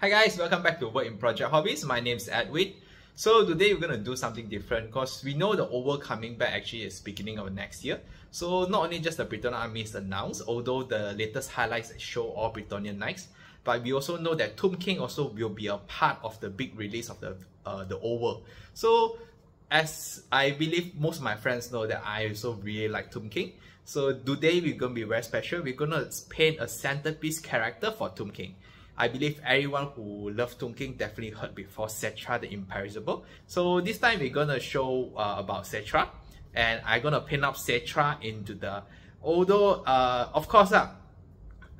Hi guys, welcome back to Work in Progress Hobbies. My name is Edwin. So today we're going to do something different because we know the Old World coming back actually is beginning of next year. So not only just the Bretonnia Army is announced, although the latest highlights show all Bretonnian Knights, but we also know that Tomb King also will be a part of the big release of the uh, the Old World. So as I believe most of my friends know that I also really like Tomb King. So today we're going to be very special. We're going to paint a centerpiece character for Tomb King. I believe everyone who loves Tomb King definitely heard before Settra the Imperishable. So this time we're to show uh, about Settra and I'm going to paint up Settra into the, although uh, of course uh,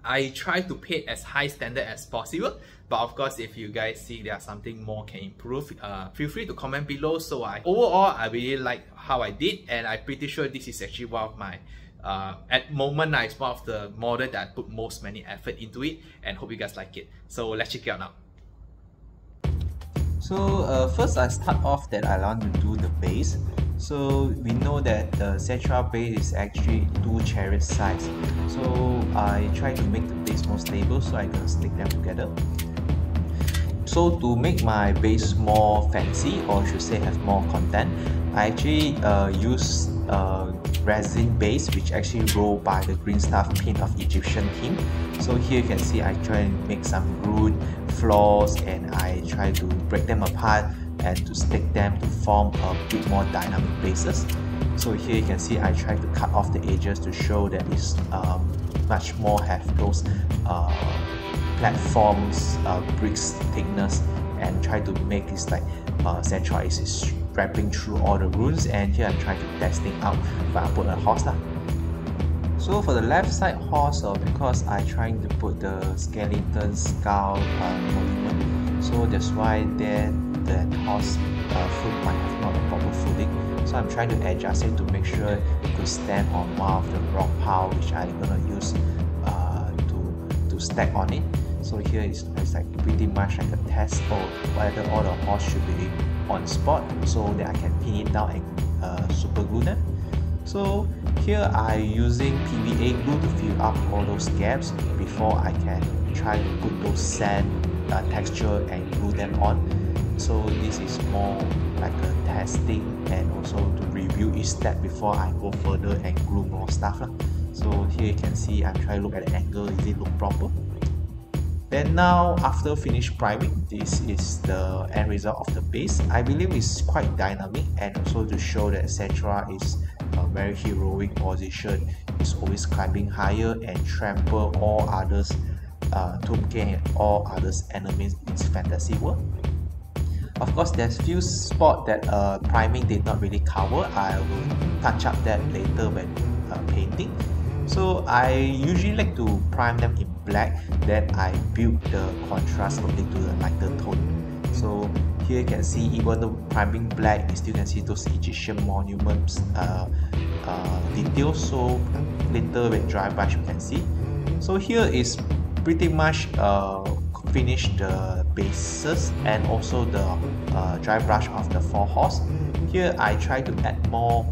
I try to paint as high standard as possible but of course, if you guys see there's something more can improve, uh, feel free to comment below. So I overall, I really like how I did, and I'm pretty sure this is actually one of my uh, at moment uh, it's one of the model that I put most many effort into it and hope you guys like it. So let's check it out now. So uh, first I start off that I want to do the base. So we know that the Settra base is actually two chariot sides. So I try to make the base more stable so I can stick them together. So to make my base more fancy or should say have more content, I actually uh, use uh, resin base which actually rolled by the green stuff paint of Egyptian team. So here you can see I try and make some root, flaws and I try to break them apart and to stick them to form a bit more dynamic bases. So here you can see I try to cut off the edges to show that it's um, much more have those uh, platforms, uh, bricks thickness and try to make this like uh, centralized wrapping through all the runes and here I'm trying to testing out if I put a horse lah. So for the left side horse, uh, because I trying to put the skeleton skull uh, so that's why there the horse uh, foot might have not a proper footing. So I'm trying to adjust it to make sure it could stand on one of the rock pile which I'm gonna use uh, to, to stack on it. So here is it's like pretty much like a test of whether all the horse should be on spot so that I can pin it down and uh, super glue them. So here I using PVA glue to fill up all those gaps before I can try to put those sand uh, texture and glue them on. So this is more like a testing and also to review each step before I go further and glue more stuff. So here you can see I'm trying to look at the angle, is it look proper? Then now after finish priming, this is the end result of the base. I believe it's quite dynamic and also to show that Settra is a very heroic position. It's always climbing higher and trample all others uh, Tomb King and all others enemies in its fantasy world. Of course, there's few spots that uh, priming did not really cover. I will touch up that later when uh, painting. So I usually like to prime them in black, then I build the contrast only to the lighter tone. So here you can see even though priming black, you still can see those Egyptian monuments uh, uh, details. So later with dry brush you can see. So here is pretty much uh, finish the bases and also the uh, dry brush of the four horse. Here I try to add more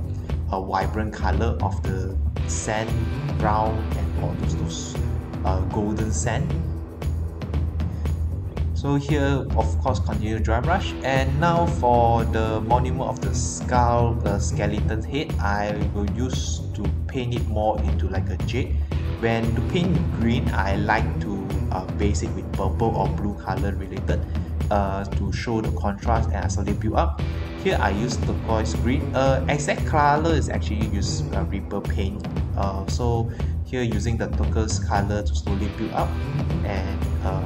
a vibrant color of the sand brown and all those, those uh, golden sand. So here of course continue dry brush and now for the monument of the skull the skeleton head I will use to paint it more into like a jade. When to paint green I like to uh, base it with purple or blue color related uh, to show the contrast and I slowly build up. Here I use turquoise green. Uh, exact color is actually use uh, Reaper paint. Uh, so here using the turquoise color to slowly build up and uh,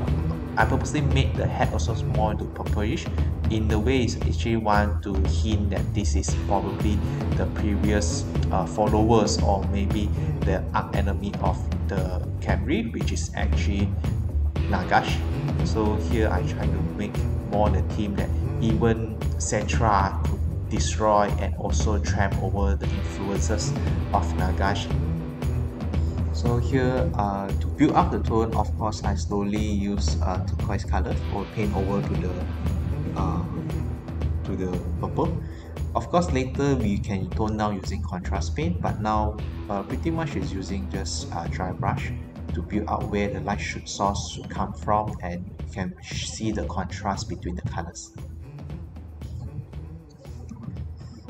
I purposely made the head also more into purplish in the way it's actually want to hint that this is probably the previous uh, followers or maybe the arch enemy of the Khemri which is actually Nagash. So here I try to make more the team that even Settra could destroy and also tramp over the influences of Nagash so here uh, to build up the tone of course I slowly use uh, turquoise color or paint over to the uh, to the purple of course later we can tone down using contrast paint but now uh, pretty much is using just uh, dry brush to build out where the light should source should come from and you can see the contrast between the colors.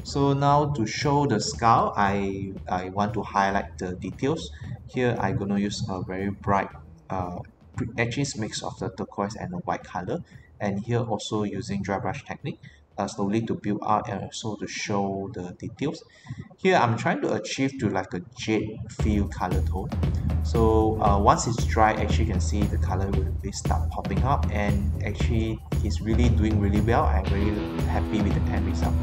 So now to show the skull, I, I want to highlight the details. Here I'm going to use a very bright, uh, actually mix of the turquoise and the white color. And here also using dry brush technique uh, slowly to build up and also to show the details. Here I'm trying to achieve to like a jade feel color tone. So uh, once it's dry, actually you can see the color will really start popping up and actually it's really doing really well. I'm really happy with the end result.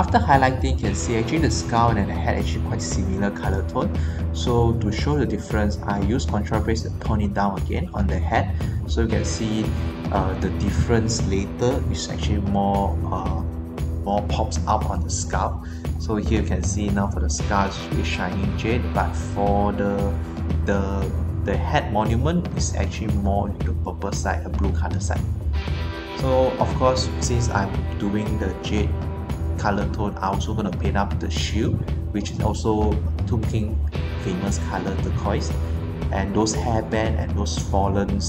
After highlighting, you can see actually the skull and the head actually quite similar color tone. So to show the difference, I use contrast base to tone it down again on the head. So you can see uh, the difference later is actually more uh, more pops up on the skull. So here you can see now for the skull it's shining jade, but for the the the head monument is actually more the purple side, the blue color side. So of course, since I'm doing the jade color tone I'm also going to paint up the shield which is also Tomb King famous color turquoise. And those hairband and those fallen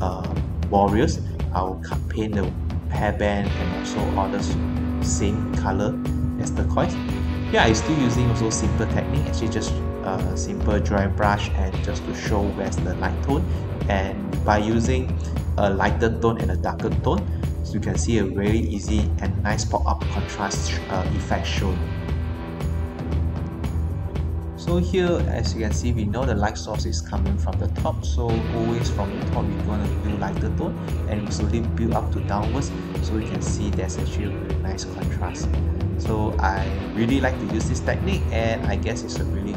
uh, warriors I'll paint the hairband and also all the same color as turquoise. Yeah I'm still using also simple technique actually just uh, simple dry brush and just to show where's the light tone. And by using a lighter tone and a darker tone you can see a very easy and nice pop-up contrast uh, effect shown. So here, as you can see, we know the light source is coming from the top, so always from the top we're going to do lighter tone and we slowly build up to downwards so you can see there's actually a really nice contrast. So I really like to use this technique and I guess it's a really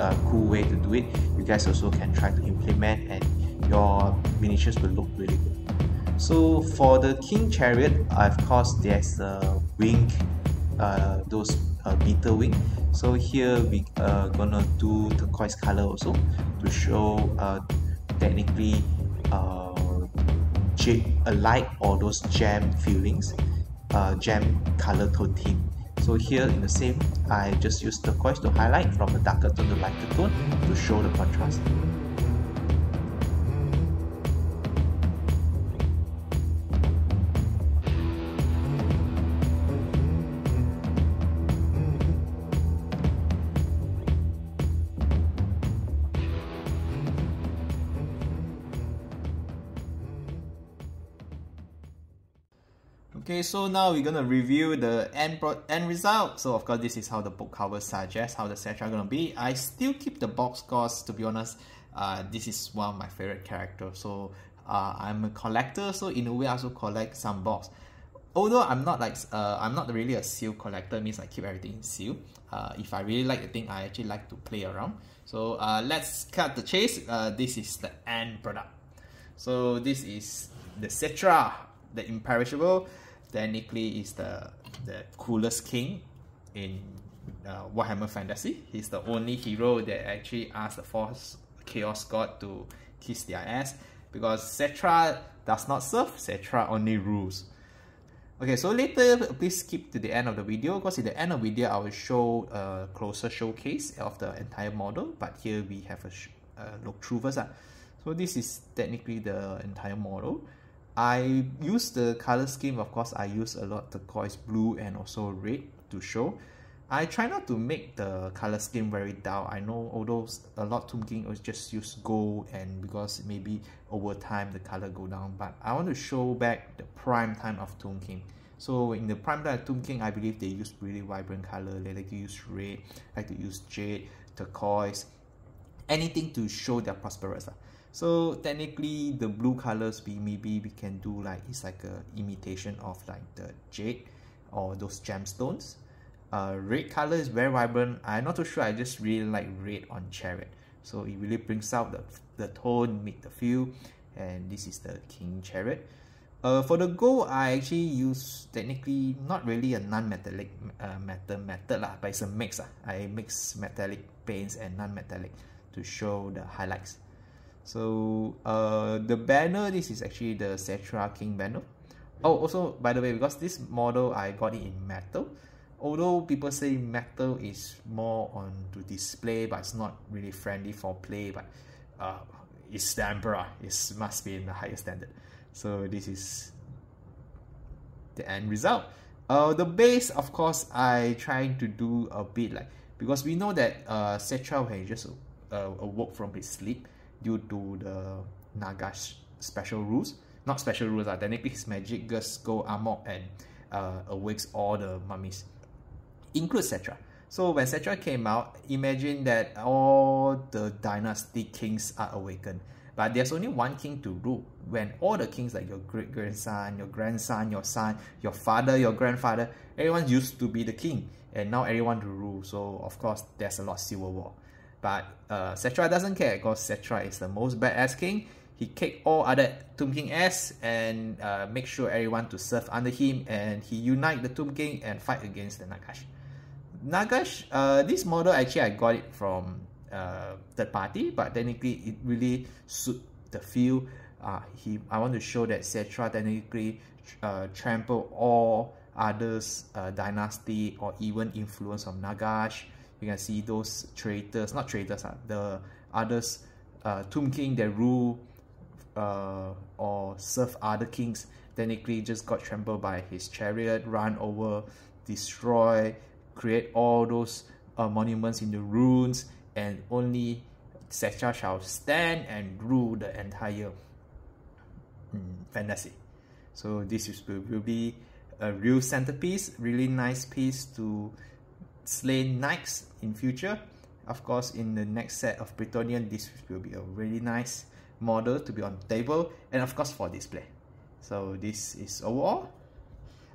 uh, cool way to do it. You guys also can try to implement and your miniatures will look really good. So for the King Chariot, of course, there's a wing, uh, those uh, beetle wing. So here we are uh, gonna do turquoise color also to show uh, technically uh, a light or those gem feelings, uh, gem color tone. So here in the same, I just use turquoise to highlight from the darker tone to lighter tone to show the contrast. Okay, so now we're gonna review the end pro end result. So of course, this is how the book cover suggests how the Settra gonna be. I still keep the box cause to be honest, uh, this is one of my favorite characters. So uh, I'm a collector, so in a way I also collect some box. Although I'm not like uh, I'm not really a seal collector, means I keep everything in seal. Uh, if I really like the thing, I actually like to play around. So uh, let's cut the chase. Uh, this is the end product. So this is the Settra, the imperishable technically is the the coolest king in uh, Warhammer Fantasy. He's the only hero that actually asks the Force Chaos God to kiss their ass because Settra does not serve, Settra only rules. Okay, so later please skip to the end of the video because in the end of the video I will show a closer showcase of the entire model but here we have a uh, look through first. Uh. So this is technically the entire model. I use the color scheme, of course, I use a lot turquoise blue and also red to show. I try not to make the color scheme very dull. I know although a lot Tomb King is just use gold and because maybe over time the color go down, but I want to show back the prime time of Tomb King. So in the prime time of Tomb King, I believe they use really vibrant color. They like to use red, like to use jade, turquoise, anything to show their prosperous. So technically the blue colors we maybe we can do like it's like a imitation of like the jade or those gemstones. Uh, red color is very vibrant. I'm not too sure. I just really like red on chariot. So it really brings out the, the tone, make the feel. And this is the king chariot. Uh, for the gold, I actually use technically not really a non-metallic uh, metal method lah, but it's a mix. Uh. I mix metallic paints and non-metallic to show the highlights. So uh, the banner, this is actually the Settra King banner. Oh, also, by the way, because this model, I got it in metal. although people say metal is more on to display but it's not really friendly for play but uh, it's the emperor it must be in the higher standard so this is the end result uh, the base of course I trying to do a bit like because we know that uh, Settra when he just uh, awoke from his sleep due to the Nagash special rules not special rules uh, technically his magic just go amok and uh, awakes all the mummies includes Settra. So when Settra came out, imagine that all the dynasty kings are awakened. But there's only one king to rule. When all the kings, like your great grandson, your grandson, your son, your father, your grandfather, everyone used to be the king, and now everyone to rule. So of course, there's a lot of civil war. But uh, Settra doesn't care because Settra is the most badass king. He kicked all other Tomb King ass and uh, make sure everyone to serve under him, and he unite the Tomb King and fight against the Nagash. Nagash, uh, this model actually I got it from uh, third party, but technically it really suit the feel. Uh, he, I want to show that Settra technically uh, trample all others uh, dynasty or even influence of Nagash. You can see those traitors, not traitors, uh, the others, uh, Tomb King that rule uh, or serve other kings technically just got trampled by his chariot, run over, destroy, create all those uh, monuments in the ruins, and only Settra shall stand and rule the entire mm, fantasy. So this is, will, will be a real centerpiece, really nice piece to slay knights in future. Of course, in the next set of Bretonnian, this will be a really nice model to be on the table and of course for display. So this is overall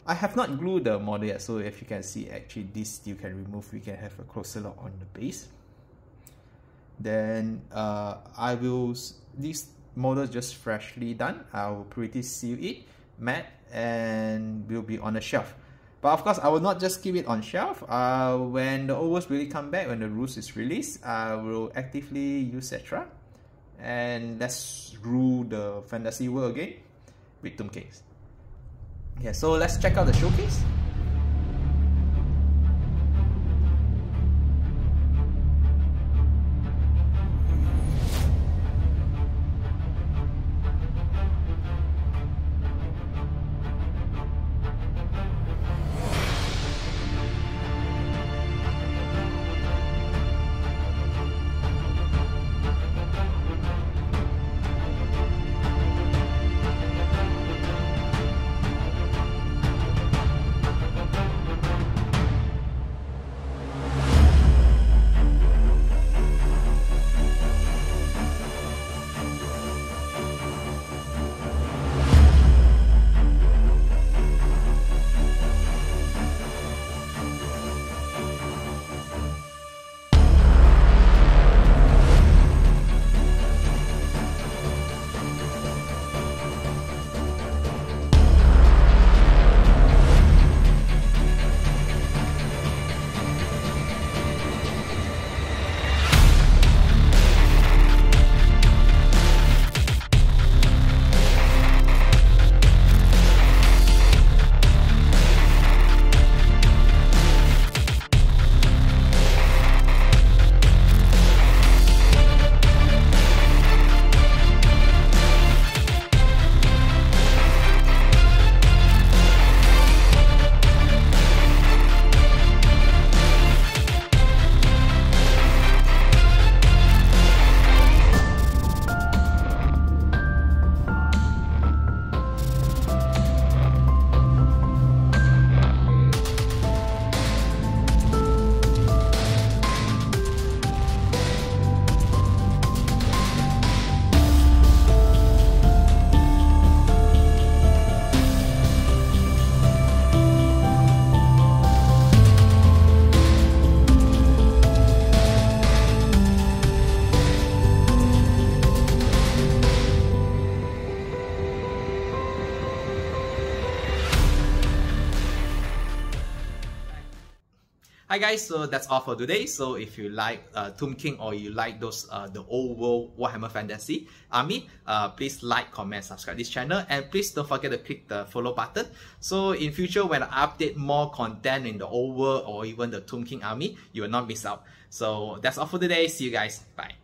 I have not glued the model yet, so if you can see actually this you can remove, we can have a closer look on the base. Then uh, I will, this model just freshly done, I will pretty seal it, matte, and will be on the shelf. But of course, I will not just keep it on shelf. Uh, when the overs really come back, when the rules is released, I will actively use Settra. And let's rule the fantasy world again with Tomb Kings. Yeah, so let's check out the showcase. Hi guys, so that's all for today. So if you like uh, Tomb King or you like those uh, the old world Warhammer Fantasy army, uh, please like, comment, subscribe this channel, and please don't forget to click the follow button. So in future when I update more content in the old world or even the Tomb King army, you will not miss out. So that's all for today. See you guys. Bye.